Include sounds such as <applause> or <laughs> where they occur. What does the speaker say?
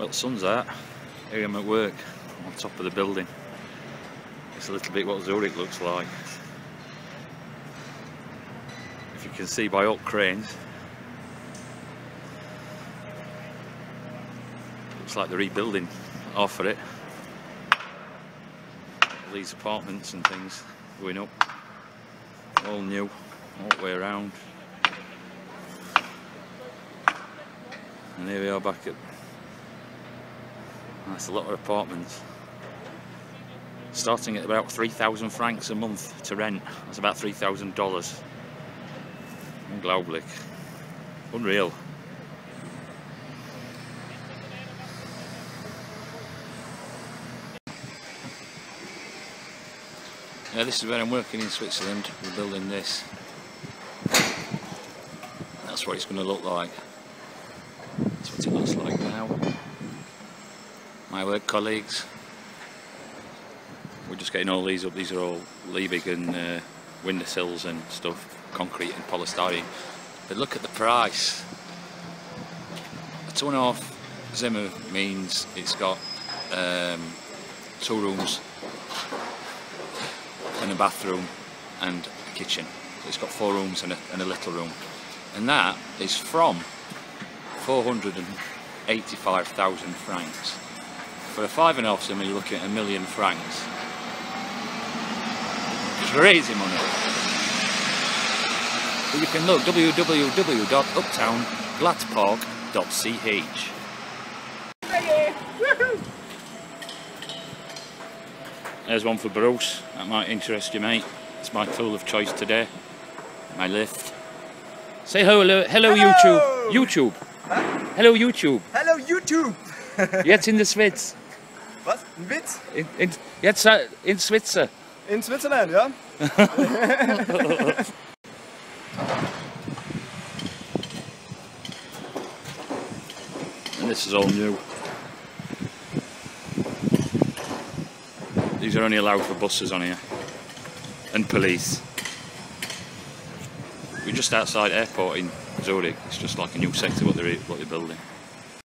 Well, the sun's out. Here I'm at work on top of the building. It's a little bit what Zurich looks like. If you can see by up cranes, looks like they're rebuilding half of it. All these apartments and things going up, all new, all the way around. And here we are back at that's a lot of apartments. Starting at about 3,000 francs a month to rent. That's about $3,000. Unglaublich. Unreal. Yeah, this is where I'm working in Switzerland. We're building this. That's what it's going to look like. That's what it looks like now my work colleagues. We're just getting all these up. These are all Liebig and uh, windowsills and stuff, concrete and polystyrene. But look at the price. A two and a half Zimmer means it's got um, two rooms and a bathroom and a kitchen. So it's got four rooms and a, and a little room. And that is from 485,000 francs. For a five and a half sim, you're looking at a million francs. Crazy money. But you can look www.uptownglattpark.ch. There's one for Bruce. That might interest you, mate. It's my tool of choice today. My lift. Say hello, hello, hello. YouTube. YouTube. Huh? Hello, YouTube. Hello, YouTube. <laughs> Jetzt in der Schweiz. Was? Ein Witz? In, in, jetzt in Switzer. In Switzerland, ja? and this is all new. These are only allowed for buses on here. And police. We're just outside airport in Zurich. It's just like a new sector what they're, what they're building.